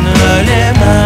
ölemem